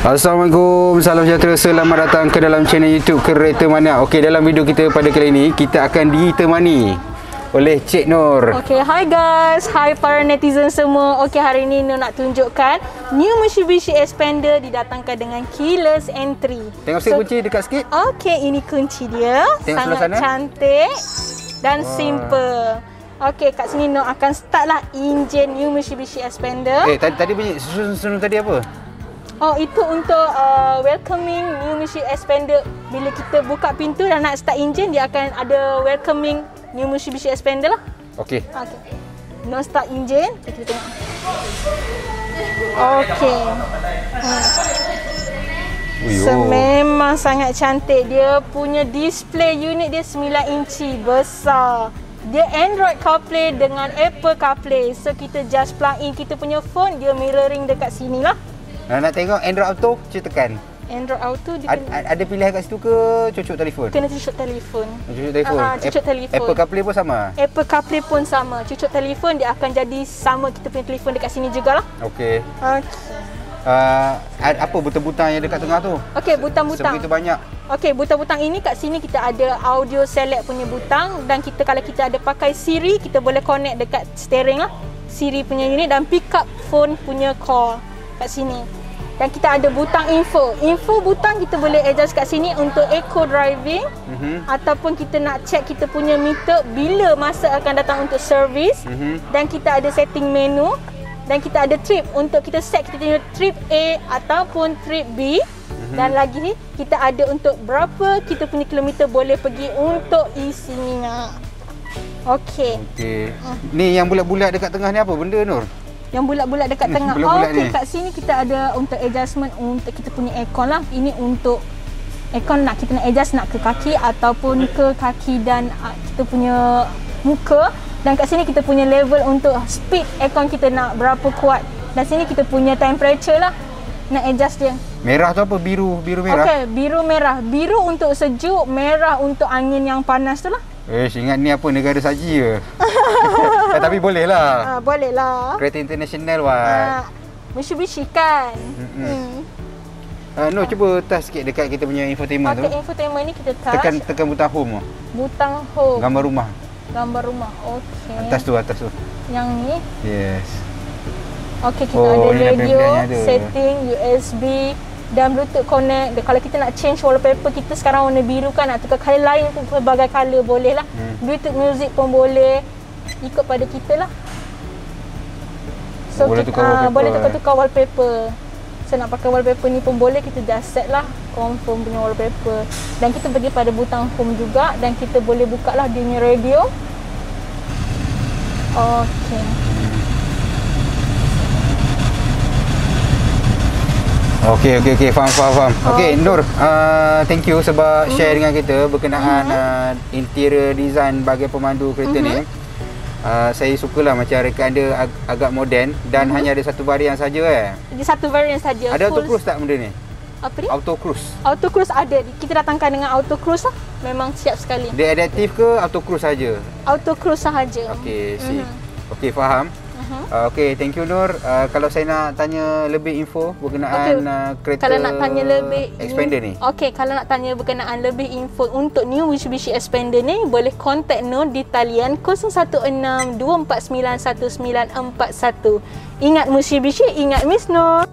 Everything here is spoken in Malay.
Assalamualaikum, salam sejahtera. Selamat datang ke dalam channel YouTube Kereta Mania. Okey, dalam video kita pada kali ini kita akan ditemani oleh Cik Nur. Okay, hi guys. Hi para netizen semua. Okay, hari ini Nur nak tunjukkan new Mitsubishi Expander didatangkan dengan keyless entry. Tengok sikit kunci dekat sikit. Okay, ini kunci dia. Tengok Sangat sana. cantik dan simple. Okay, kat sini Nur akan start lah enjin new Mitsubishi Expander. Eh, tadi tadi bunyi susun-susun tadi apa? Oh, itu untuk uh, welcoming new Mitsubishi Expander. Bila kita buka pintu dan nak start enjin, dia akan ada welcoming new Mitsubishi Expander lah. Okey. Okay. Nak start enjin. Okay, kita tengok. Okay. Uyo. So, memang sangat cantik. Dia punya display unit dia 9 inci. Besar. Dia Android CarPlay dengan Apple CarPlay. So, kita just plug in kita punya phone. Dia mirroring dekat sini lah. Nak, nak tengok Android Auto, cuba tekan. Android Auto dia Ad, kena, ad- ada pilihan kat situ ke cucuk telefon? kena cucuk telefon. Cucuk telefon. Ah, ah, cucuk telefon. Apple CarPlay pun sama. Apple CarPlay pun sama. Cucuk telefon dia akan jadi sama kita punya telefon dekat sini jugalah. Okey. Okay. Uh, apa butang-butang yang dekat tengah tu? Okey, butang-butang. Sebegitu banyak. Okey, butang-butang ini kat sini kita ada audio select punya butang dan kita kalau kita ada pakai Siri, kita boleh connect dekat steering lah. Siri punya unit dan pick up phone punya call kat sini. Dan kita ada butang info. Info butang kita boleh adjust kat sini untuk eco driving Mhm. ataupun kita nak check kita punya meter bila masa akan datang untuk service Mhm. dan kita ada setting menu dan kita ada trip untuk kita set kita punya trip A ataupun trip B Mhm. dan lagi ni kita ada untuk berapa kita punya kilometer boleh pergi untuk isi minyak. Okey. Okey. Ni yang bulat-bulat dekat tengah ni apa benda Nur? Yang bulat-bulat dekat Hmm, tengah. bulat-bulat Okey, kat sini kita ada untuk adjustment untuk kita punya aircon lah. Ini untuk aircon nak kita nak adjust nak ke kaki ataupun ke kaki dan uh, kita punya muka. Dan kat sini kita punya level untuk speed aircon kita nak berapa kuat. Dan sini kita punya temperature lah. Nak adjust dia. Merah tu apa? Biru, biru merah. Okey, biru merah. Biru untuk sejuk, merah untuk angin yang panas tu lah. Eh, ingat ni apa negara saji ke? eh, tapi boleh lah. Ah, boleh lah. Kereta international wah. Ah, Mitsubishi kan. Hmm. Uh, Nur cuba touch sikit dekat kita punya infotainment Okey, tu. infotainment ni kita touch. Tekan tekan butang home tu. Butang home. Gambar rumah. Gambar rumah. Okey. Atas tu, atas tu. Yang ni. Yes. Okey, kita Oh, ada radio, ada. setting, USB dan Bluetooth connect. Dan kalau kita nak change wallpaper kita sekarang warna biru kan nak tukar colour lain pun pelbagai colour boleh lah. Hmm. Bluetooth music pun boleh. Ikut pada kita lah. So Boleh kita, tukar ah, wallpaper, boleh eh? tukar-tukar wallpaper. So nak pakai wallpaper ni pun boleh kita just set lah confirm punya wallpaper. Dan kita pergi pada butang home juga dan kita boleh buka lah dia punya radio. Okay. Okey okey okey faham faham faham. Okey Okey. Nur, uh, thank you sebab Hmm. share dengan kita berkenaan uh, interior design bagi pemandu kereta Hmm. ni. Uh, saya sukalah macam rekaan dia ag- agak moden dan hanya ada satu varian saja eh. Dia satu variant saja. Ada auto cruise tak benda ni? Apa ni? Auto cruise. Auto cruise ada. Kita datangkan dengan auto cruise lah. Memang siap sekali. Dia adaptif ke auto cruise saja? Auto cruise sahaja. Okey, see. Mhm. Okey, faham. Mhm. Uh, Okey, thank you Nur. Uh, kalau saya nak tanya lebih info berkenaan Okey. uh, kereta Kalau nak tanya lebih Expander ni. Okey, kalau nak tanya berkenaan lebih info untuk new Mitsubishi Expander ni boleh contact Nur di talian 0162491941. Ingat Mitsubishi, ingat Miss Nur.